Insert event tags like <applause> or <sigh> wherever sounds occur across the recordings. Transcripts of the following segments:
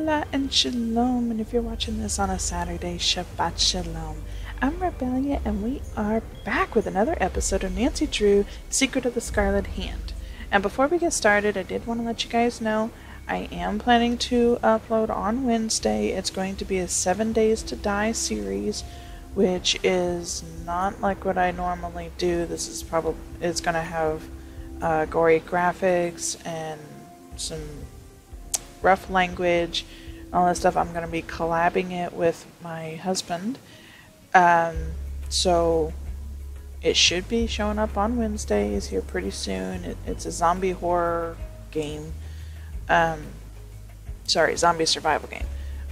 Hola, and shalom. And if you're watching this on a Saturday, Shabbat Shalom. I'm Rubellia, and we are back with another episode of Nancy Drew Secret of the Scarlet Hand. And before we get started, I did want to let you guys know I am planning to upload on Wednesday. It's going to be a Seven Days to Die series, which is not like what I normally do. This is probably it's going to have uh, gory graphics and some rough language, all that stuff. I'm going to be collabing it with my husband. Um, so it should be showing up on Wednesdays here pretty soon. It, it's a zombie horror game. Um, sorry, zombie survival game.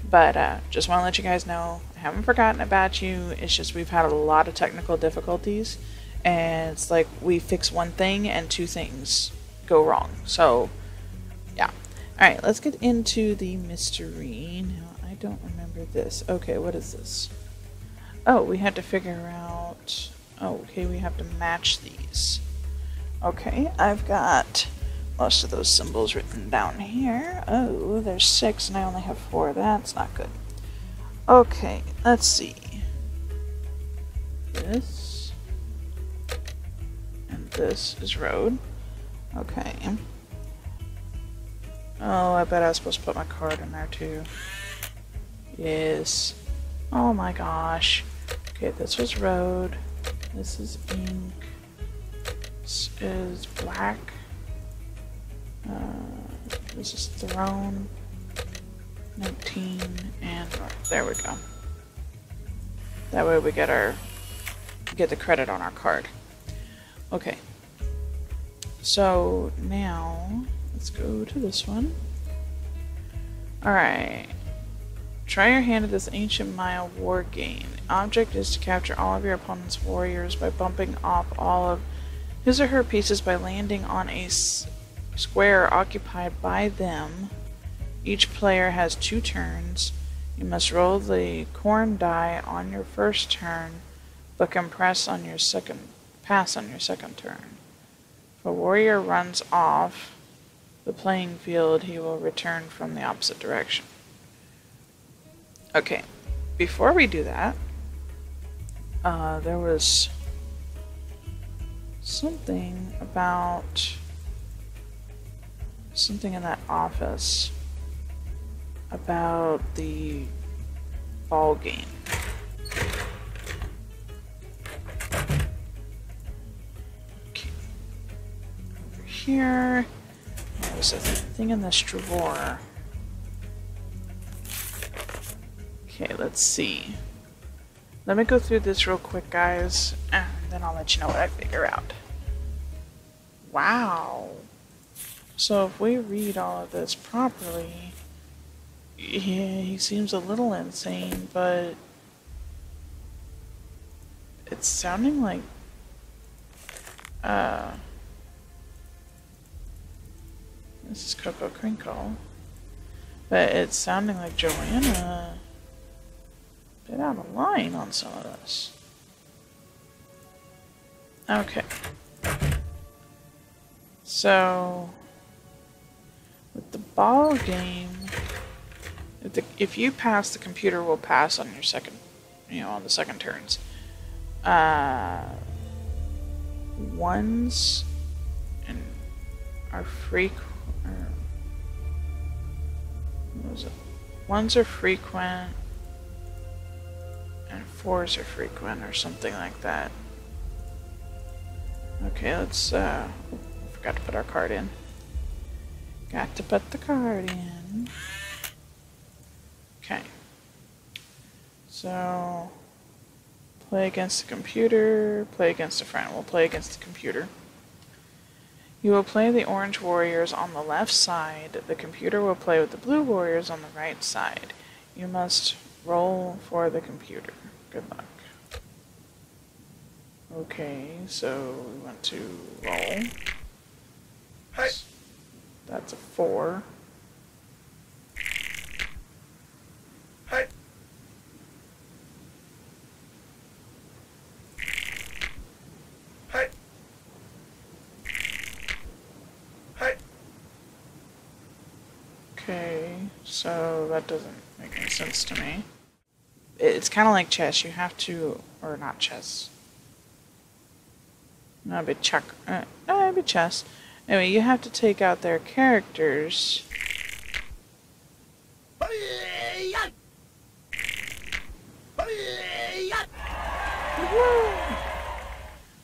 But uh, just want to let you guys know I haven't forgotten about you. It's just we've had a lot of technical difficulties. And it's like we fix one thing and two things go wrong. So. Alright, let's get into the mystery. Now, I don't remember this. Okay, what is this? Oh, we had to figure out... Oh, okay, we have to match these. Okay, I've got most of those symbols written down here. Oh, there's six and I only have four. That's not good. Okay, let's see. This. And this is road. Okay. Oh, I bet I was supposed to put my card in there too. Yes. Oh my gosh. Okay, this was road. This is ink. This is black. Uh, this is throne. 19 and there we go. That way we get our get the credit on our card. Okay. So now Let's go to this one. Alright. Try your hand at this ancient Maya war game. The object is to capture all of your opponent's warriors by bumping off all of his or her pieces by landing on a square occupied by them. Each player has two turns. You must roll the corn die on your first turn, but can press on your second pass on your second turn. If a warrior runs off, the playing field, he will return from the opposite direction. Okay, before we do that, uh, there was something about something in that office about the ball game. Okay. Over here. There's a thing in this drawer. Okay, let's see. Let me go through this real quick, guys, and then I'll let you know what I figure out. Wow. So if we read all of this properly, yeah, he seems a little insane, but it's sounding like, uh, This is Coco Crinkle. But it's sounding like Joanna bit out of line on some of this. Okay. So, with the ball game, if, the, if you pass, the computer will pass on your second, you know, on the second turns. Uh, ones and are frequent Ones are frequent, and fours are frequent, or something like that. Okay, let's, uh, forgot to put our card in. Got to put the card in. Okay. So, play against the computer, play against a friend. We'll play against the computer. You will play the orange warriors on the left side. The computer will play with the blue warriors on the right side. You must roll for the computer. Good luck. Okay, so we want to roll. Hi. That's a four. Okay, so that doesn't make any sense to me. It's kind of like chess. You have to, or not chess. No, it'd be check. Uh, no, it'd be chess. Anyway, you have to take out their characters.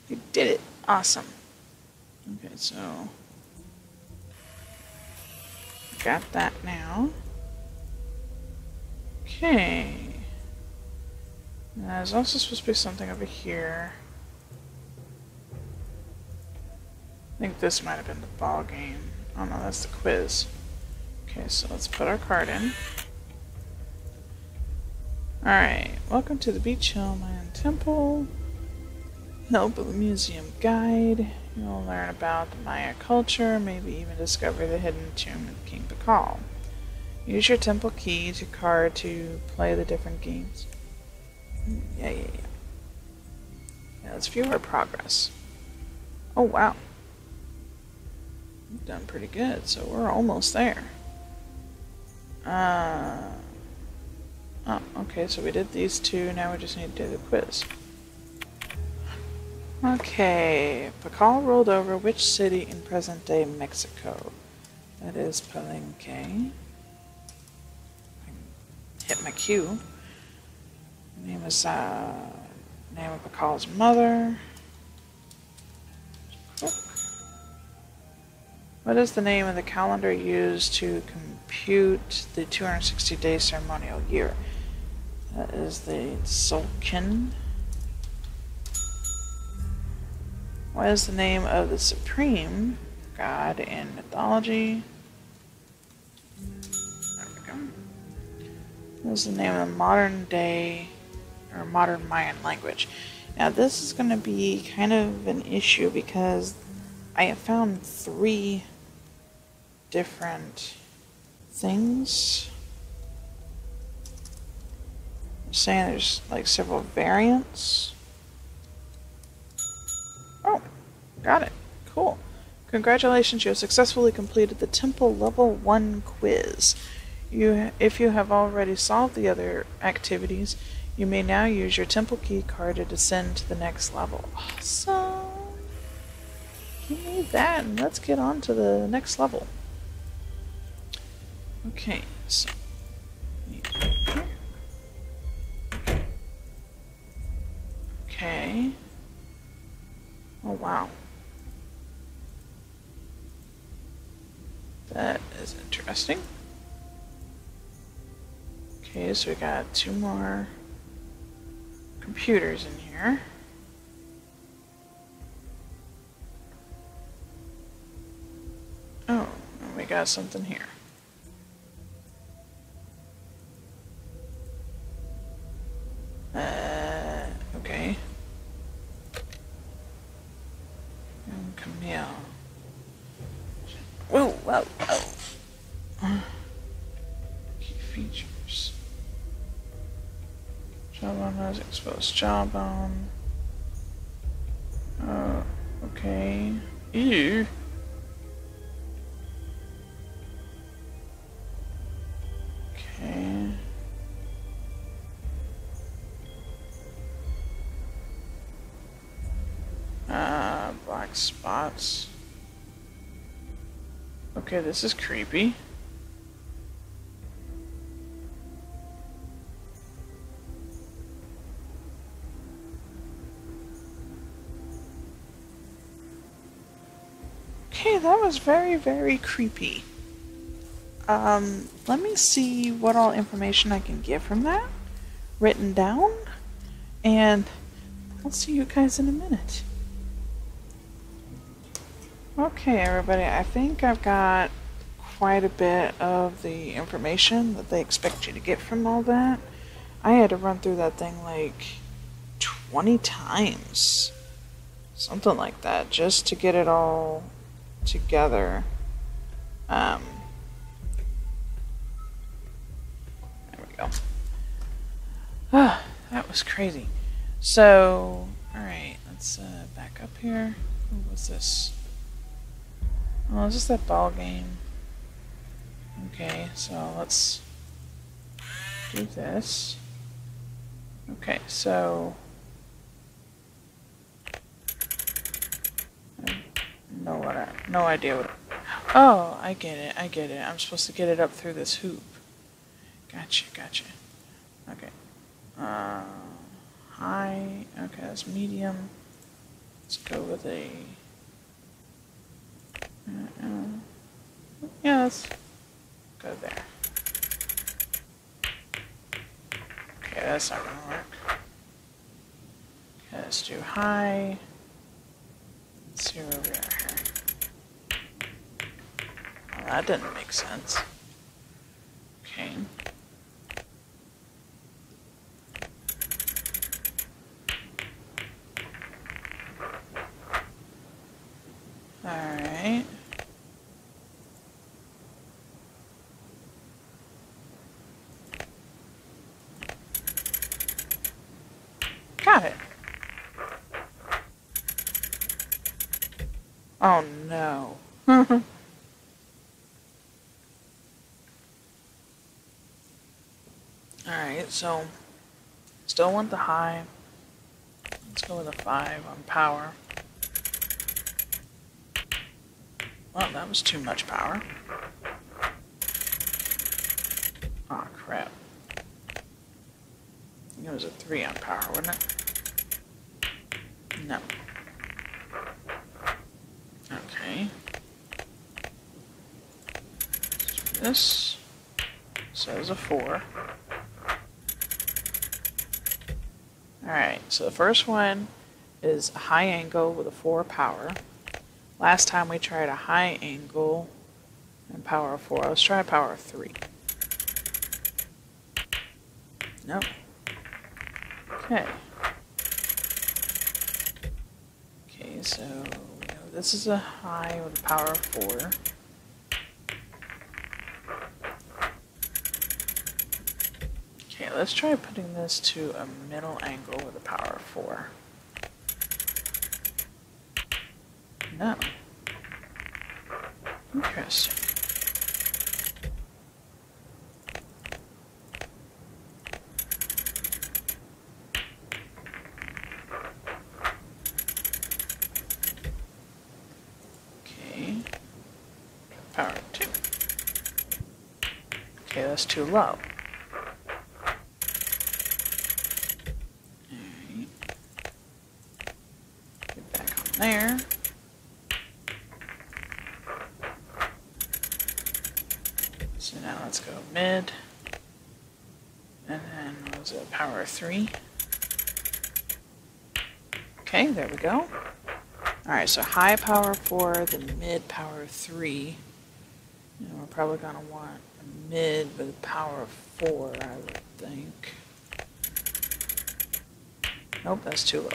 You did it. Awesome. Okay, so got that now. Okay. Now, there's also supposed to be something over here. I think this might have been the ball game. Oh no, that's the quiz. Okay, so let's put our card in. Alright, welcome to the Beach Hill Mayan Temple. Help museum guide. You'll learn about the Maya culture, maybe even discover the hidden tomb of King Pakal. Use your temple key to card to play the different games. Yeah, yeah, yeah. Yeah, let's view our progress. Oh, wow. We've done pretty good, so we're almost there. Uh, oh, okay, so we did these two, now we just need to do the quiz. Okay, Pakal rolled over which city in present-day Mexico? That is Palenque. Hit my cue. Name is uh, name of Pakal's mother. What is the name of the calendar used to compute the 260-day ceremonial year? That is the Tzolkin. What is the name of the supreme god in mythology? There we go. What is the name of the modern day or modern Mayan language? Now this is going to be kind of an issue because I have found three different things. I'm saying there's like several variants. Oh, got it. Cool. Congratulations, you have successfully completed the Temple Level 1 quiz. You, if you have already solved the other activities, you may now use your Temple Key card to descend to the next level. Awesome! Give me that, and let's get on to the next level. Okay, so... wow. That is interesting. Okay, so we got two more computers in here. Oh, and we got something here. Has exposed jawbone. Uh, okay. Ew. Okay. Uh, black spots. Okay, this is creepy. Was very, very creepy. Um, let me see what all information I can get from that written down, and I'll see you guys in a minute. Okay, everybody, I think I've got quite a bit of the information that they expect you to get from all that. I had to run through that thing like 20 times. Something like that, just to get it all together. Um, there we go. Ah, that was crazy. So, alright, let's uh, back up here. What was this? Oh, is this that ball game? Okay, so let's do this. Okay, so I know what I no idea what. Oh, I get it. I get it. I'm supposed to get it up through this hoop. Gotcha. Gotcha. Okay. Uh, high. Okay, that's medium. Let's go with a. Uh, uh, yeah, let's go there. Okay, that's not gonna work. Okay, let's do high. See where we are here. Well, that didn't make sense. Okay. Alright. Got it. Oh no. <laughs> Alright, so still want the high. Let's go with a 5 on power. Well, that was too much power. Aw, oh, crap. It was a 3 on power, wasn't it? No. Okay. This says a 4. Alright, so the first one is a high angle with a 4 power. Last time we tried a high angle and power of 4. Let's try power of 3. Nope. Okay. Okay, so this is a high with a power of 4. Okay, let's try putting this to a middle angle with a power of 4. No. Interesting. Okay. Power 2. Okay, that's too low. Alright. Get back on there. So now let's go mid. And then what was it, power three? Okay, there we go. Alright, so high power four, then mid power three. And we're probably gonna want a mid with a power of four, I would think. Nope, that's too low.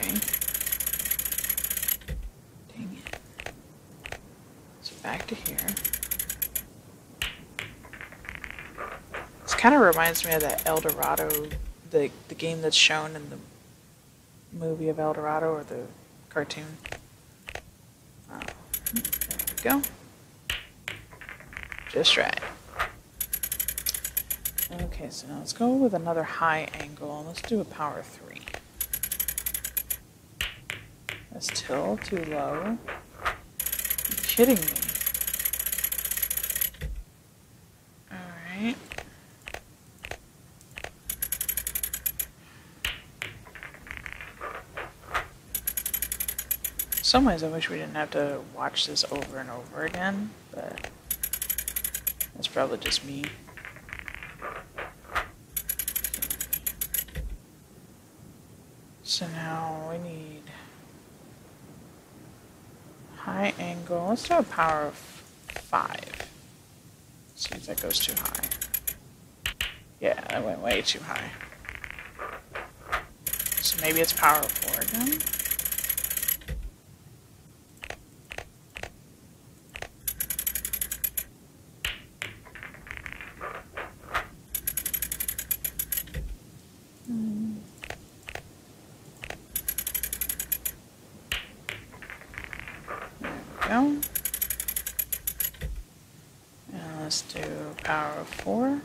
Okay. Dang it. So back to here. This kind of reminds me of that El Dorado, the, the game that's shown in the movie of El Dorado or the cartoon. Oh, there we go. Just right. Okay, so now let's go with another high angle. Let's do a power three. That's still too low. you kidding me. Alright. Some ways I wish we didn't have to watch this over and over again, but that's probably just me. So now we need high angle. Let's do a power of five. See if that goes too high. Yeah, that went way too high. So maybe it's power of four again. go. let's do power of 4.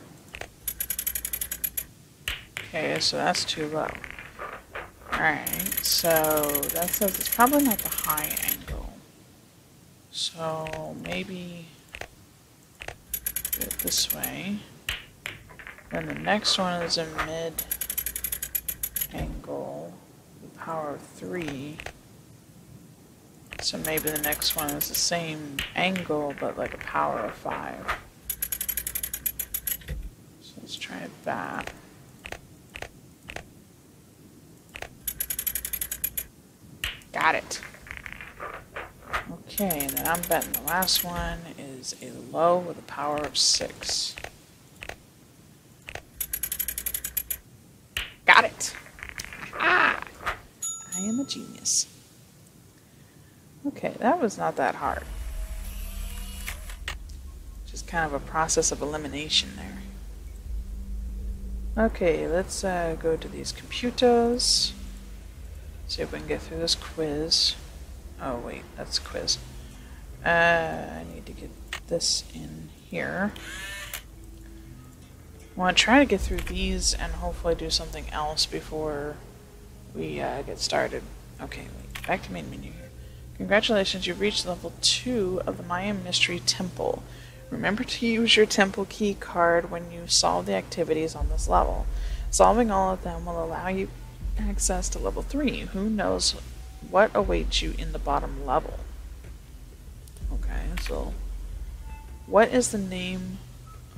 Okay, so that's too low. Alright, so that says it's probably not the high angle. So maybe do it this way. Then the next one is a mid angle, power of 3. So maybe the next one is the same angle, but like a power of 5. So let's try that. Got it. Okay, then I'm betting the last one is a low with a power of 6. Got it. Ah! I am a genius. Okay, that was not that hard. Just kind of a process of elimination there. Okay, let's uh, go to these computers. See if we can get through this quiz. Oh wait, that's quiz. Uh, I need to get this in here. I want to try to get through these and hopefully do something else before we uh, get started. Okay, wait, back to main menu here. Congratulations, you've reached level 2 of the Mayan Mystery Temple. Remember to use your temple key card when you solve the activities on this level. Solving all of them will allow you access to level 3. Who knows what awaits you in the bottom level? Okay, so what is the name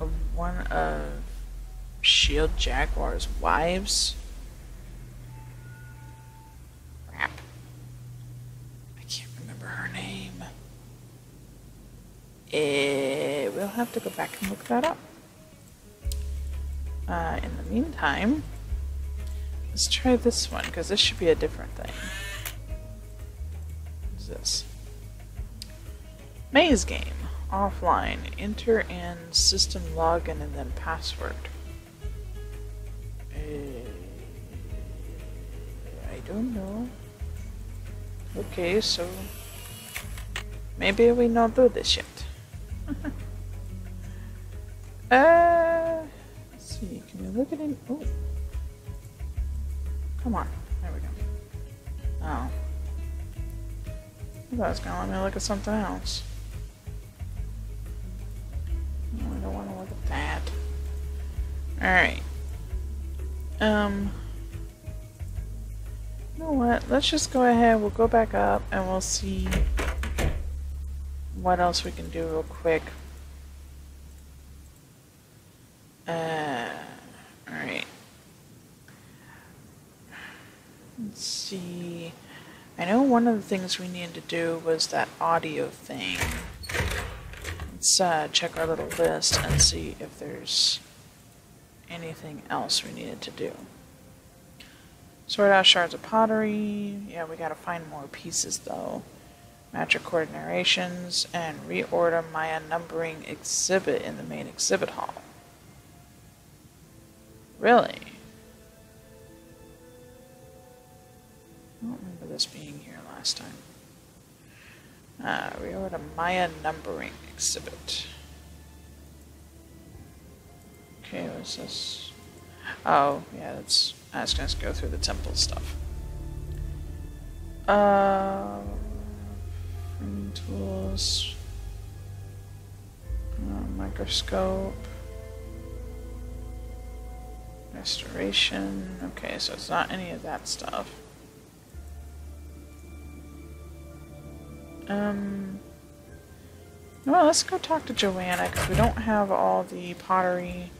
of one of Shield Jaguar's wives? Uh, we'll have to go back and look that up. Uh, in the meantime, let's try this one, because this should be a different thing. This? Maze game. Offline. Enter in system login and then password. Uh, I don't know. Okay, so maybe we not do this yet. <laughs> uh, let's see. Can we look at it? Oh, come on. There we go. Oh, It was gonna let me look at something else. No, I don't want to look at that. All right. Um. You know what? Let's just go ahead. We'll go back up and we'll see what else we can do real quick. Uh, alright. Let's see. I know one of the things we needed to do was that audio thing. Let's uh, check our little list and see if there's anything else we needed to do. Sort out shards of pottery. Yeah, we gotta find more pieces though match record narrations, and reorder Maya numbering exhibit in the main exhibit hall. Really? This being here last time. Uh, a Maya numbering exhibit. Okay, what's this? Oh, yeah, that's. Was going to go through the temple stuff. Uh tools, uh, microscope, restoration. Okay, so it's not any of that stuff. Um, well, let's go talk to Joanna because we don't have all the pottery.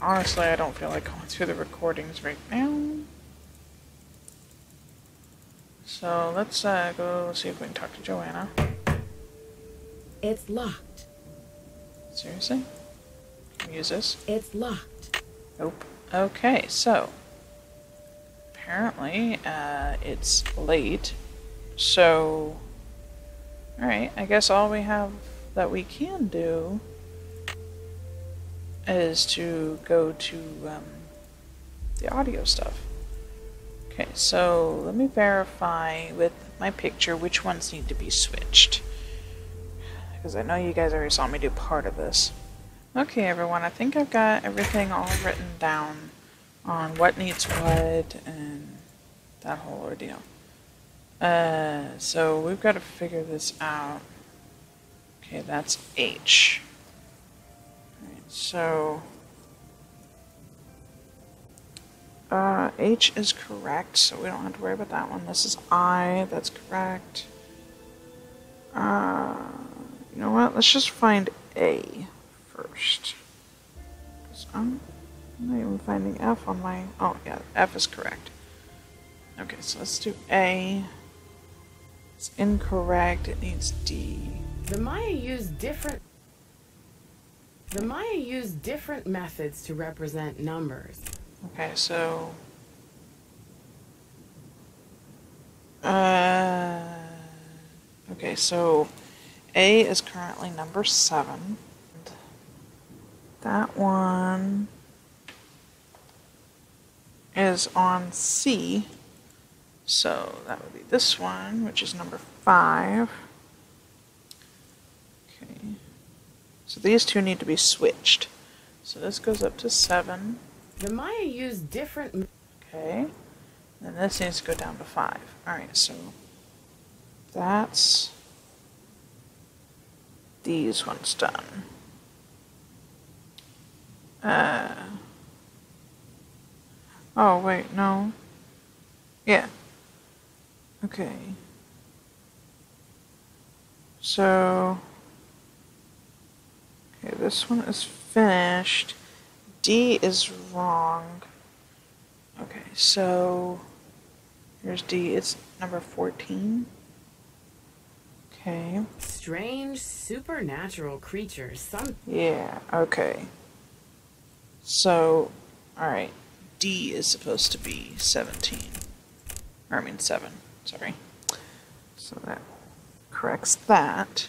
Honestly, I don't feel like going through the recordings right now. So let's uh, go see if we can talk to Joanna. It's locked. Seriously? Use this? It's locked. Nope. Okay, so apparently uh, it's late. So, alright, I guess all we have that we can do is to go to um, the audio stuff. Okay, so let me verify with my picture which ones need to be switched. because I know you guys already saw me do part of this. Okay, everyone, I think I've got everything all written down on what needs what and that whole ordeal. Uh, so we've got to figure this out. Okay, that's H. So uh, H is correct, so we don't have to worry about that one. This is I, that's correct. Uh, you know what? Let's just find A first. I'm not even finding F on my. Oh, yeah, F is correct. Okay, so let's do A. It's incorrect. It needs D. The Maya used different. The Maya used different methods to represent numbers. Okay, so. Uh, okay, so A is currently number seven. That one is on C. So that would be this one, which is number five. Okay. So these two need to be switched. So this goes up to seven. The Maya used different. Okay. Then this needs to go down to five. Alright, so that's these ones done. Uh Oh wait, no. Yeah. Okay. So Okay, this one is finished. D is wrong. Okay, so here's D. It's number 14. Okay. Strange supernatural creatures. Some Yeah, okay. So, alright. D is supposed to be 17. Or, I mean, 7. Sorry. So that corrects that.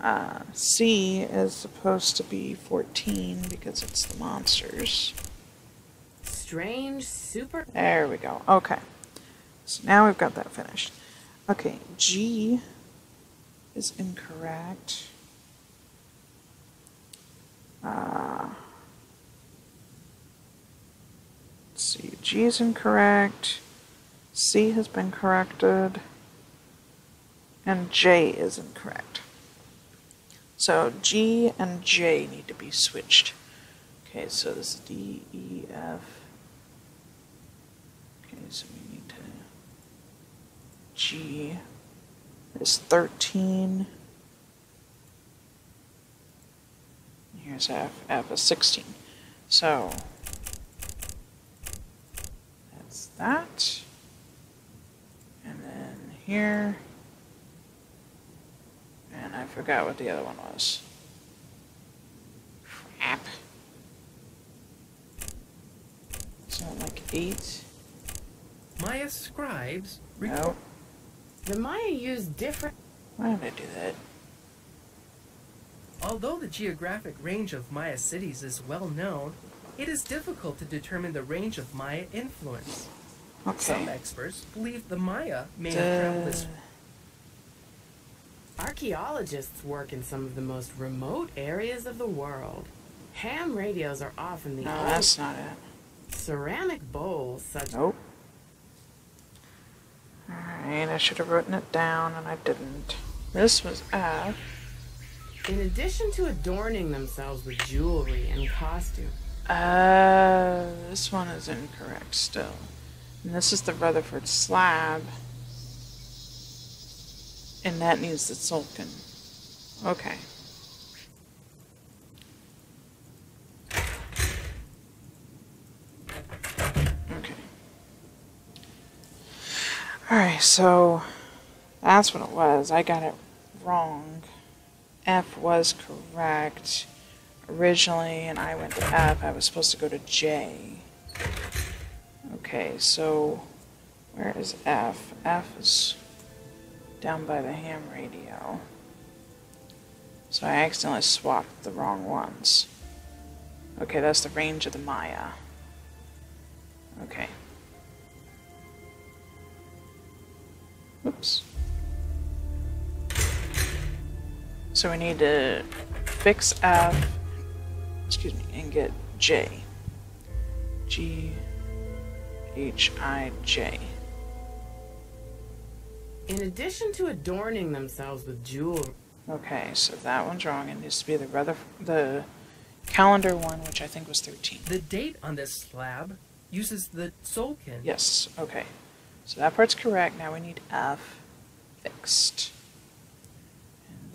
Uh, C is supposed to be 14 because it's the monsters. strange super. There we go. Okay. So now we've got that finished. Okay, G is incorrect. Uh, let's see. G is incorrect. C has been corrected. And J is incorrect. So G and J need to be switched. Okay, so this is D, E, F. Okay, so we need to. G is 13. Here's F. F is 16. So that's that. And here. And I forgot what the other one was. Crap. So like eight. Maya scribes No. The Maya used different. Why did I do that? Although the geographic range of Maya cities is well known, it is difficult to determine the range of Maya influence. Some experts believe the Maya may have traveled as Archaeologists work in some of the most remote areas of the world. Ham radios are often the No, only that's not it. ceramic bowls such Nope. Alright, I should have written it down and I didn't. This was F. In addition to adorning themselves with jewelry and costume, Uh, this one is incorrect still. And this is the Rutherford slab. And that needs the Tzolkin. Okay. Okay. Alright, so that's what it was. I got it wrong. F was correct originally, and I went to F. I was supposed to go to J. Okay, so where is F? F is down by the ham radio. So I accidentally swapped the wrong ones. Okay, that's the range of the Maya. Okay. Oops. So we need to fix F, excuse me, and get J. G H I J. In addition to adorning themselves with jewelry, Okay, so that one's wrong. It needs to be the Ruther the calendar one, which I think was 13. The date on this slab uses the Tzolkin. Yes, okay. So that part's correct. Now we need F fixed.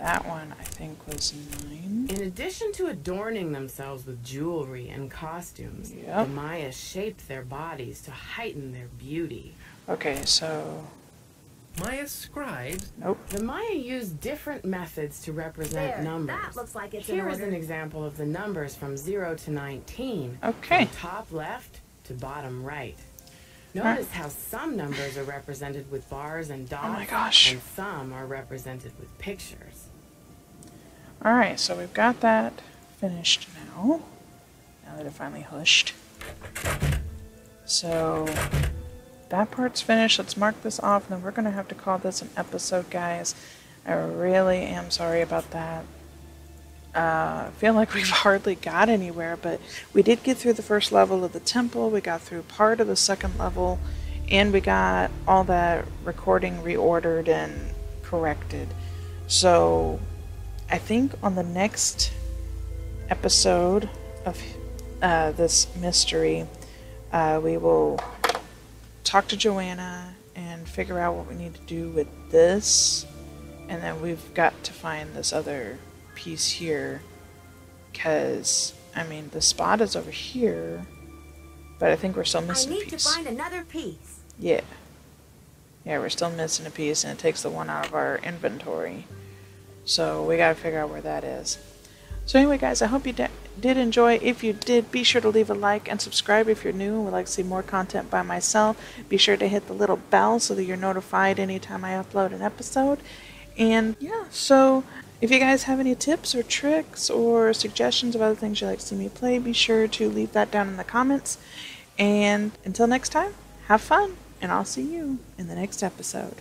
And that one I think was 9. in addition to adorning themselves with jewelry and costumes, Yep. the Maya shaped their bodies to heighten their beauty. Okay, so Maya scribes nope. The Maya used different methods to represent There, numbers. that looks like it's Here is an example of the numbers from 0 to 19. Okay. From top left to bottom right. Alright. Notice how some numbers are represented with bars and dots, Oh my gosh. and some are represented with pictures. Alright, so we've got that finished now. Now that it finally hushed. So that part's finished. Let's mark this off, and then we're going to have to call this an episode, guys. I really am sorry about that. Uh, I feel like we've <laughs> hardly got anywhere, but we did get through the first level of the temple. We got through part of the second level, and we got all that recording reordered and corrected. So I think on the next episode of uh, this mystery, uh, we will talk to Joanna and figure out what we need to do with this. And then we've got to find this other piece here. Because, I mean, the spot is over here. But I think we're still missing a piece. I need to find another piece. Yeah. Yeah, we're still missing a piece, and it takes the one out of our inventory. So we gotta figure out where that is. So anyway, guys, I hope you did enjoy. If you did, be sure to leave a like and subscribe if you're new and would like to see more content by myself. Be sure to hit the little bell so that you're notified anytime I upload an episode. And yeah, so if you guys have any tips or tricks or suggestions of other things you'd like to see me play, be sure to leave that down in the comments. And until next time, have fun, and I'll see you in the next episode.